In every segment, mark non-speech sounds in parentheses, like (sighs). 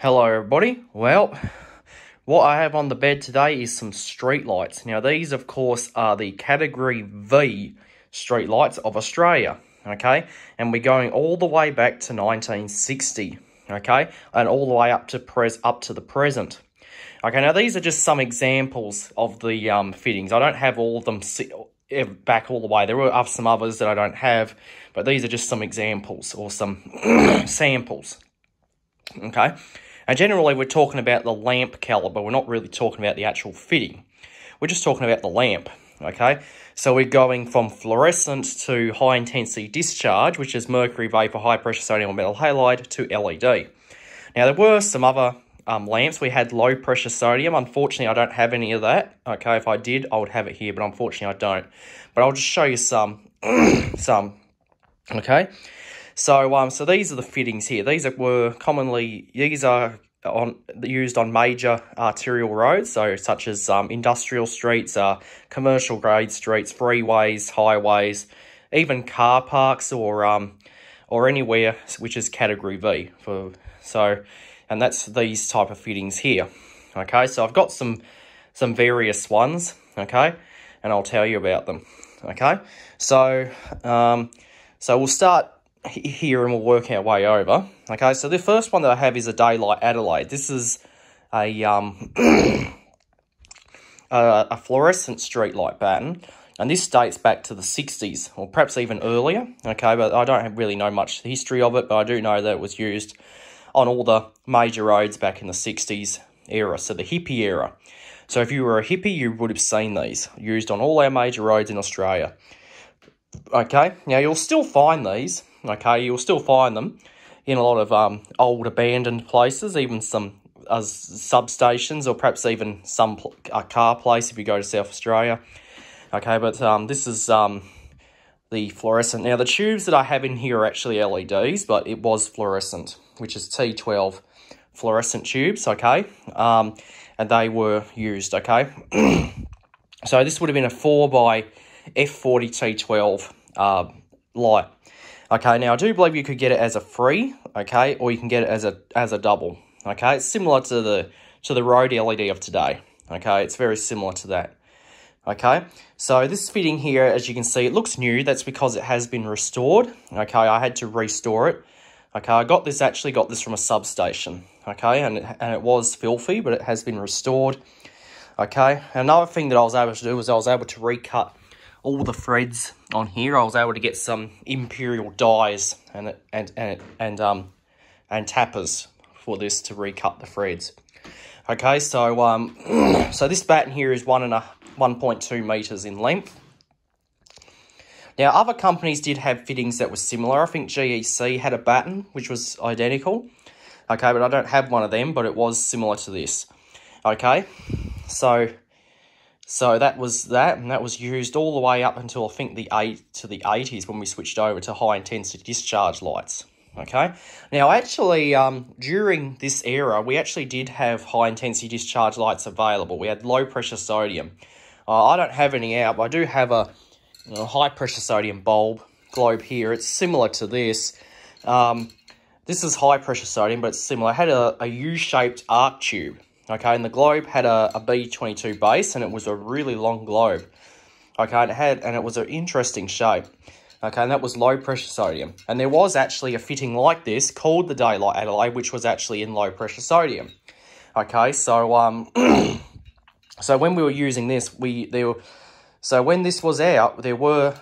Hello everybody. Well, what I have on the bed today is some street lights. Now these of course are the category V street lights of Australia, okay? And we're going all the way back to 1960, okay? And all the way up to pres up to the present. Okay, now these are just some examples of the um, fittings. I don't have all of them eh, back all the way. There are some others that I don't have, but these are just some examples or some (clears throat) samples. Okay, generally, we're talking about the lamp caliber. We're not really talking about the actual fitting. We're just talking about the lamp, okay? So we're going from fluorescent to high intensity discharge, which is mercury vapor, high pressure sodium metal halide, to LED. Now, there were some other um, lamps. We had low pressure sodium. Unfortunately, I don't have any of that. Okay, if I did, I would have it here, but unfortunately, I don't. But I'll just show you some. (clears throat) some. Okay. So, um, so these are the fittings here. These are, were commonly, these are on used on major arterial roads, so such as um, industrial streets, uh, commercial grade streets, freeways, highways, even car parks or um, or anywhere which is category V for so, and that's these type of fittings here. Okay, so I've got some some various ones. Okay, and I'll tell you about them. Okay, so um, so we'll start here and we'll work our way over. Okay, so the first one that I have is a Daylight Adelaide. This is a, um, (clears throat) a, a fluorescent street light pattern. And this dates back to the 60s, or perhaps even earlier. Okay, but I don't really know much history of it, but I do know that it was used on all the major roads back in the 60s era, so the hippie era. So if you were a hippie, you would have seen these used on all our major roads in Australia. Okay, now you'll still find these Okay, you'll still find them in a lot of um, old abandoned places, even some uh, substations or perhaps even some a car place if you go to South Australia. Okay, but um, this is um, the fluorescent. Now, the tubes that I have in here are actually LEDs, but it was fluorescent, which is T12 fluorescent tubes, okay? Um, and they were used, okay? (clears throat) so this would have been a 4 by F40 T12 uh, light. Okay, now I do believe you could get it as a free, okay, or you can get it as a as a double. Okay, it's similar to the to the Rode LED of today. Okay, it's very similar to that. Okay, so this fitting here, as you can see, it looks new. That's because it has been restored. Okay, I had to restore it. Okay, I got this, actually got this from a substation. Okay, and it, and it was filthy, but it has been restored. Okay, another thing that I was able to do was I was able to recut all the threads on here. I was able to get some imperial dies and and and and um and tappers for this to recut the threads. Okay, so um (clears throat) so this batten here is one and a 1.2 meters in length. Now, other companies did have fittings that were similar. I think GEC had a batten, which was identical. Okay, but I don't have one of them, but it was similar to this. Okay, so so that was that, and that was used all the way up until I think the eight to the eighties when we switched over to high intensity discharge lights. Okay, now actually, um, during this era, we actually did have high intensity discharge lights available. We had low pressure sodium. Uh, I don't have any out, but I do have a know, high pressure sodium bulb globe here. It's similar to this. Um, this is high pressure sodium, but it's similar. I had a, a U-shaped arc tube. Okay, and the globe had a a B22 base, and it was a really long globe. Okay, and it had, and it was an interesting shape. Okay, and that was low pressure sodium. And there was actually a fitting like this called the Daylight Adelaide, which was actually in low pressure sodium. Okay, so um, (clears throat) so when we were using this, we there were, so when this was out, there were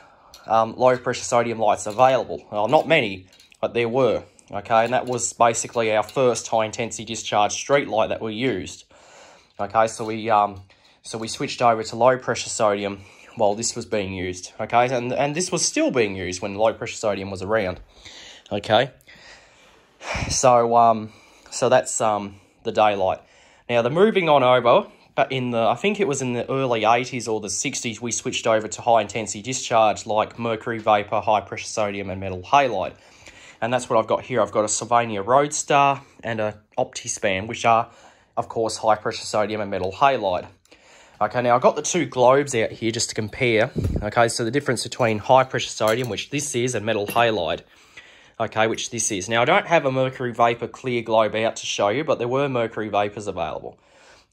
um, low pressure sodium lights available. Well, not many, but there were okay, and that was basically our first high intensity discharge street light that we used. Okay, so we um, so we switched over to low pressure sodium while this was being used. Okay, and and this was still being used when low pressure sodium was around. Okay, so um, so that's um the daylight. Now the moving on over, but in the I think it was in the early eighties or the sixties, we switched over to high intensity discharge like mercury vapor, high pressure sodium, and metal halide and that's what I've got here. I've got a Sylvania Roadstar and a OptiSpan, which are, of course, high pressure sodium and metal halide. Okay, now I've got the two globes out here just to compare. Okay, so the difference between high pressure sodium, which this is, and metal halide. okay, which this is. Now, I don't have a mercury vapor clear globe out to show you, but there were mercury vapors available.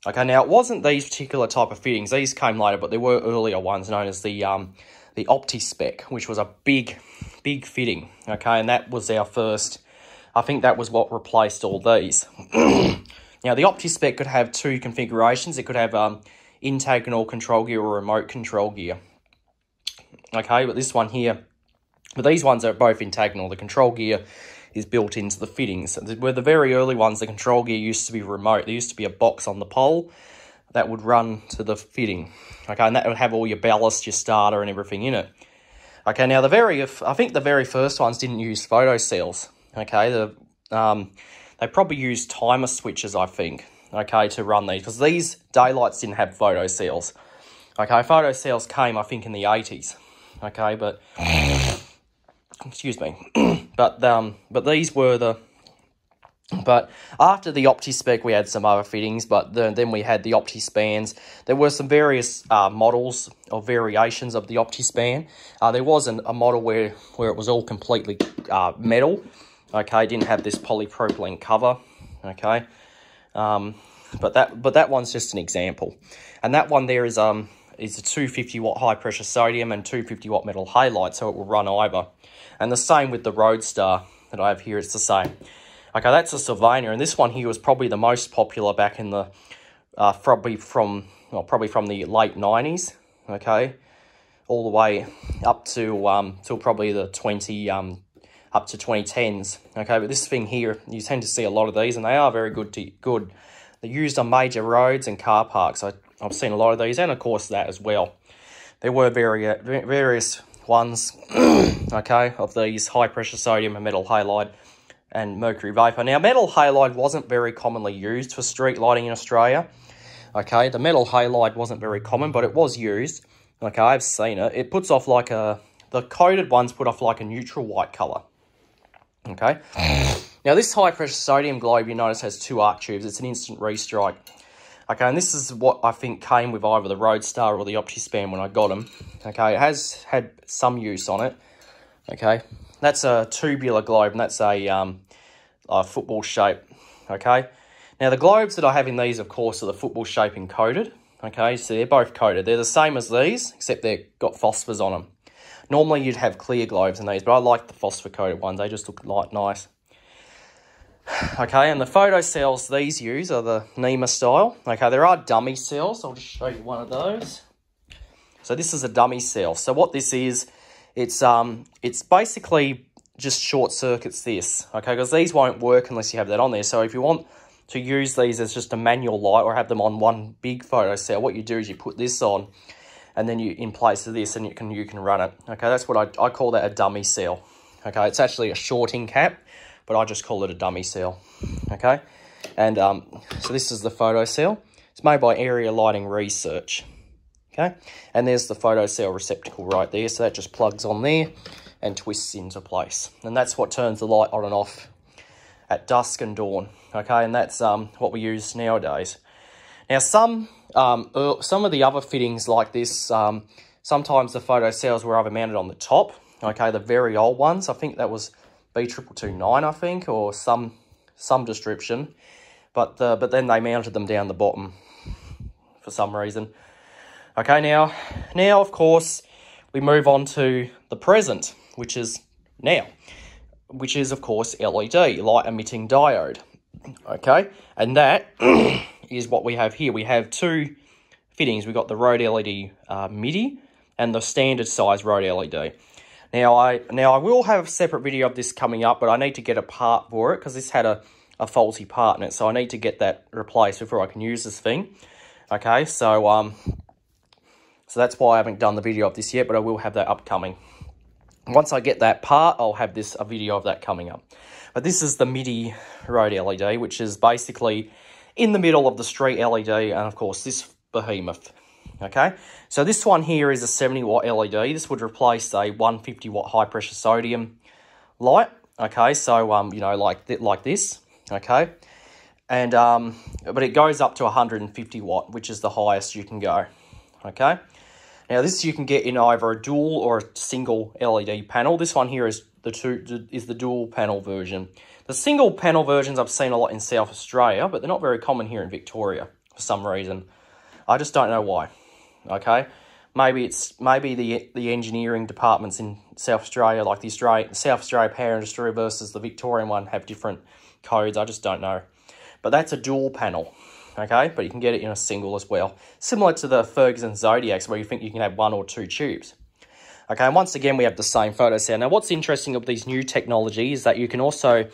Okay, now it wasn't these particular type of fittings. These came later, but there were earlier ones known as the um, the OptiSpec, which was a big, big fitting. Okay, and that was our first. I think that was what replaced all these. (clears throat) now the OptiSpec could have two configurations. It could have um, integral control gear or remote control gear. Okay, but this one here, but these ones are both integral. The control gear is built into the fittings. Where the very early ones, the control gear used to be remote. There used to be a box on the pole that would run to the fitting. Okay, and that would have all your ballast, your starter, and everything in it. Okay, now the very, I think the very first ones didn't use photo cells. Okay, the um, they probably used timer switches, I think. Okay, to run these because these daylights didn't have photo cells. Okay, photo cells came, I think, in the eighties. Okay, but (coughs) excuse me, (coughs) but um, but these were the but after the OptiSpec, we had some other fittings, but then, then we had the OptiSpans. There were some various uh, models or variations of the OptiSpan. Uh, there wasn't a model where, where it was all completely uh, metal, okay, didn't have this polypropylene cover, okay. Um, but that but that one's just an example. And that one there is um is a 250 watt high pressure sodium and 250 watt metal halide, so it will run either. And the same with the Roadstar that I have here, it's the same. Okay, that's a Sylvania, and this one here was probably the most popular back in the, uh, probably from, well, probably from the late 90s, okay, all the way up to, um, till probably the 20, um, up to 2010s, okay, but this thing here, you tend to see a lot of these, and they are very good, to, good. They're used on major roads and car parks, I, I've seen a lot of these, and of course that as well. There were very, various ones, (clears throat) okay, of these high pressure sodium and metal halide and mercury vapor. Now, metal halide wasn't very commonly used for street lighting in Australia. Okay, the metal halide wasn't very common, but it was used. Okay, I've seen it. It puts off like a, the coated ones put off like a neutral white colour. Okay. Now, this high pressure sodium globe, you notice, has two arc tubes. It's an instant restrike. Okay, and this is what I think came with either the Roadstar or the OptiSpan when I got them. Okay, it has had some use on it. Okay, that's a tubular globe, and that's a, um, a football shape, okay? Now, the globes that I have in these, of course, are the football shape encoded, okay? So they're both coated. They're the same as these, except they've got phosphors on them. Normally, you'd have clear globes in these, but I like the phosphor-coated ones. They just look like nice. (sighs) Okay, and the photo cells these use are the NEMA style. Okay, there are dummy cells. I'll just show you one of those. So this is a dummy cell. So what this is, it's um it's basically just short circuits this, okay? Because these won't work unless you have that on there. So if you want to use these as just a manual light or have them on one big photo cell, what you do is you put this on and then you in place of this and you can you can run it. Okay, that's what I, I call that a dummy cell. Okay, it's actually a shorting cap, but I just call it a dummy cell. Okay, and um, so this is the photo cell. It's made by Area Lighting Research. Okay, and there's the photo cell receptacle right there. So that just plugs on there and twists into place. And that's what turns the light on and off at dusk and dawn. Okay, and that's um, what we use nowadays. Now, some um, uh, some of the other fittings like this, um, sometimes the photo cells were either mounted on the top. Okay, the very old ones. I think that was B2229, I think, or some some description. But the, but then they mounted them down the bottom for some reason. Okay, now, now of course, we move on to the present, which is now, which is of course LED, light emitting diode. Okay, and that (clears throat) is what we have here. We have two fittings. We've got the Rode LED uh, MIDI and the standard size Rode LED. Now I now I will have a separate video of this coming up, but I need to get a part for it because this had a, a faulty part in it. So I need to get that replaced before I can use this thing. Okay, so um, so that's why I haven't done the video of this yet, but I will have that upcoming. Once I get that part, I'll have this a video of that coming up. But this is the MIDI Rode LED, which is basically in the middle of the street LED, and of course this behemoth. Okay, so this one here is a 70 watt LED. This would replace a 150 watt high pressure sodium light. Okay, so um, you know, like th like this. Okay, and um, but it goes up to 150 watt, which is the highest you can go. Okay. Now this you can get in either a dual or a single LED panel. This one here is the two is the dual panel version. The single panel versions I've seen a lot in South Australia, but they're not very common here in Victoria for some reason. I just don't know why. Okay, maybe it's maybe the the engineering departments in South Australia, like the Australia South Australia Power Industry versus the Victorian one, have different codes. I just don't know. But that's a dual panel. Okay, but you can get it in a single as well, similar to the Ferguson Zodiacs, where you think you can have one or two tubes. Okay, and once again, we have the same photo cell. Now, what's interesting of these new technologies is that you can also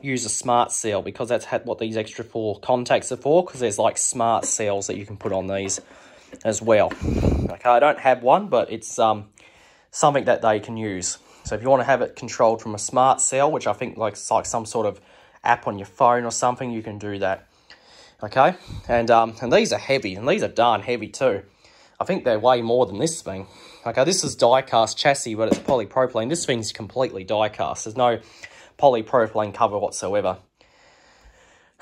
use a smart cell because that's what these extra four contacts are for because there's like smart cells that you can put on these as well. Okay, I don't have one, but it's um, something that they can use. So if you want to have it controlled from a smart cell, which I think like, like some sort of app on your phone or something, you can do that. Okay, and um, and these are heavy, and these are darn heavy too. I think they're way more than this thing. Okay, this is die-cast chassis, but it's polypropylene. This thing's completely die-cast. There's no polypropylene cover whatsoever.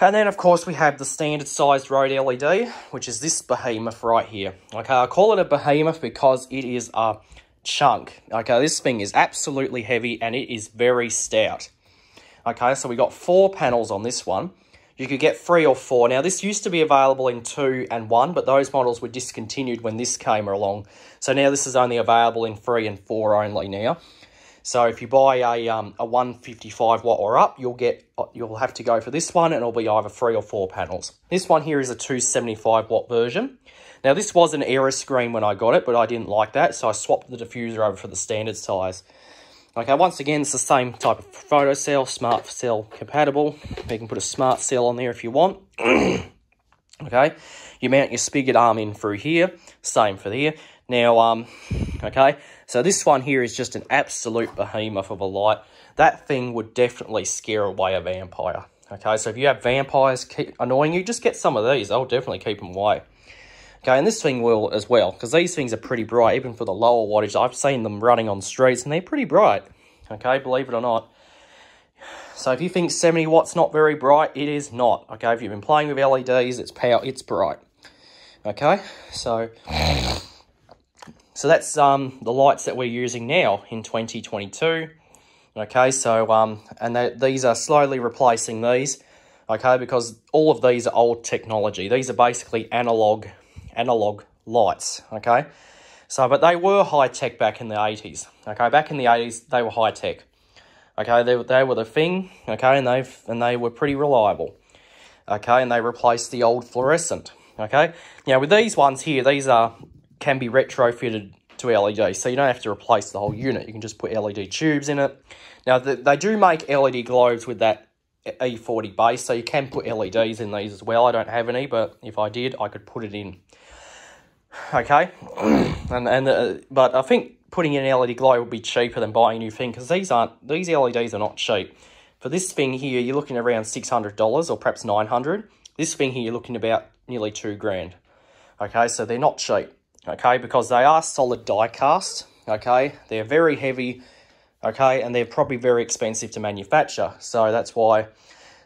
And then, of course, we have the standard sized road LED, which is this behemoth right here. Okay, I call it a behemoth because it is a chunk. Okay, this thing is absolutely heavy and it is very stout. Okay, so we got four panels on this one. You could get three or four. Now, this used to be available in two and one, but those models were discontinued when this came along. So now this is only available in three and four only now. So if you buy a um, a 155 watt or up, you'll get you'll have to go for this one, and it'll be either three or four panels. This one here is a 275 watt version. Now this was an error screen when I got it, but I didn't like that, so I swapped the diffuser over for the standard size. Okay, once again, it's the same type of photo cell, smart cell compatible. You can put a smart cell on there if you want. (clears throat) okay, you mount your spigot arm in through here, same for there. Now, um, okay, so this one here is just an absolute behemoth of a light. That thing would definitely scare away a vampire. Okay, so if you have vampires keep annoying you, just get some of these. They'll definitely keep them away. Okay, and this thing will as well, because these things are pretty bright, even for the lower wattage. I've seen them running on streets, and they're pretty bright. Okay, believe it or not. So if you think 70 watts not very bright, it is not. Okay, if you've been playing with LEDs, it's power, it's bright. Okay, so so that's um, the lights that we're using now in 2022. Okay, so, um, and they, these are slowly replacing these, okay, because all of these are old technology. These are basically analog, analog lights, okay? So, but they were high-tech back in the 80s, okay? Back in the 80s, they were high-tech. Okay, they, they were the thing, okay, and, they've, and they were pretty reliable. Okay, and they replaced the old fluorescent, okay? Now, with these ones here, these are can be retrofitted to LED, so you don't have to replace the whole unit. You can just put LED tubes in it. Now, the, they do make LED globes with that E40 base, so you can put LEDs in these as well. I don't have any, but if I did, I could put it in. Okay, (clears throat) and and uh, but I think putting in an LED globe would be cheaper than buying a new thing because these aren't these LEDs are not cheap. For this thing here, you're looking around six hundred dollars or perhaps nine hundred. This thing here, you're looking about nearly two grand. Okay, so they're not cheap okay, because they are solid die cast, okay? They're very heavy, okay, and they're probably very expensive to manufacture, so that's why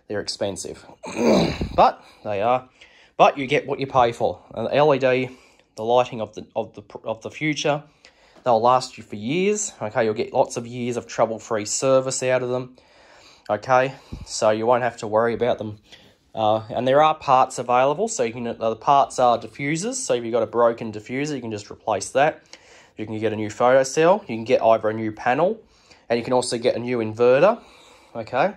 they're expensive. (clears throat) but they are, but you get what you pay for. An LED, the lighting of the of the of the future, they'll last you for years. Okay, you'll get lots of years of trouble-free service out of them. Okay, so you won't have to worry about them uh, and there are parts available, so you can, uh, the parts are diffusers, so if you've got a broken diffuser, you can just replace that. You can get a new photo cell, you can get either a new panel, and you can also get a new inverter, okay?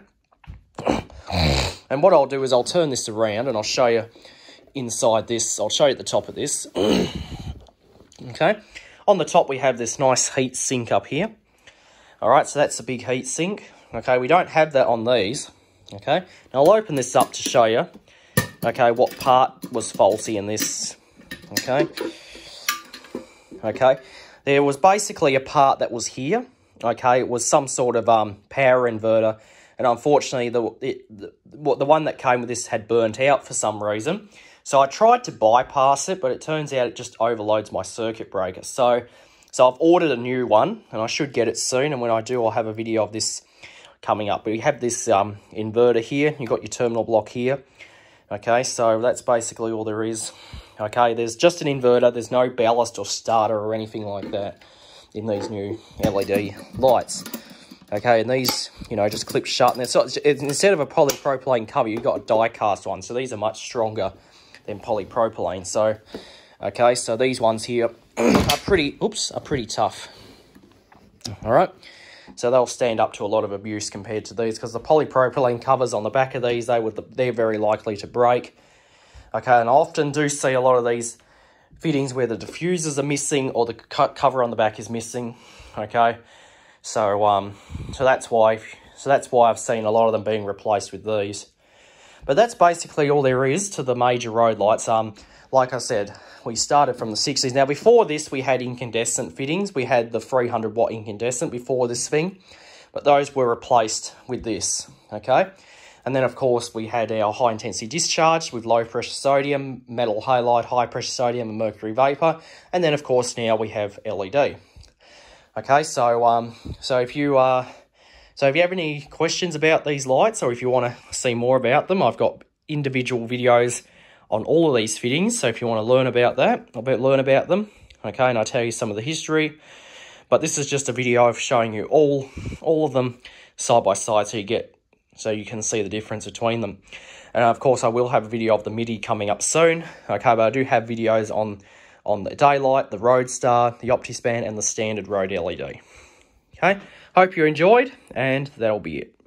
And what I'll do is I'll turn this around and I'll show you inside this, I'll show you at the top of this. (coughs) okay, on the top we have this nice heat sink up here. All right, so that's a big heat sink. Okay, we don't have that on these. Okay, now I'll open this up to show you, okay, what part was faulty in this, okay. Okay, there was basically a part that was here, okay, it was some sort of um, power inverter, and unfortunately the, it, the, the one that came with this had burnt out for some reason. So I tried to bypass it, but it turns out it just overloads my circuit breaker. So, so I've ordered a new one, and I should get it soon, and when I do, I'll have a video of this coming up. But you have this um, inverter here. You've got your terminal block here. Okay, so that's basically all there is. Okay, there's just an inverter. There's no ballast or starter or anything like that in these new LED lights. Okay, and these, you know, just clip shut. And it's, instead of a polypropylene cover, you've got a die-cast one. So these are much stronger than polypropylene. So, okay, so these ones here (clears throat) are pretty, oops, are pretty tough. All right. So they'll stand up to a lot of abuse compared to these because the polypropylene covers on the back of these, they would they're very likely to break. Okay, and I often do see a lot of these fittings where the diffusers are missing or the cover on the back is missing. Okay, so um, so that's why so that's why I've seen a lot of them being replaced with these. But that's basically all there is to the major road lights. Um, like I said, we started from the 60s. Now, before this, we had incandescent fittings. We had the 300 watt incandescent before this thing, but those were replaced with this, okay? And then, of course, we had our high intensity discharge with low pressure sodium, metal halide, high pressure sodium, and mercury vapor. And then, of course, now we have LED. Okay, so um, so if you uh, so if you have any questions about these lights, or if you want to see more about them, I've got individual videos on all of these fittings. So if you want to learn about that, about learn about them, okay, and I tell you some of the history. But this is just a video of showing you all all of them side by side, so you get so you can see the difference between them. And of course, I will have a video of the MIDI coming up soon. Okay, but I do have videos on on the daylight, the Roadstar, the OptiSpan, and the standard road LED. Okay, hope you enjoyed, and that'll be it.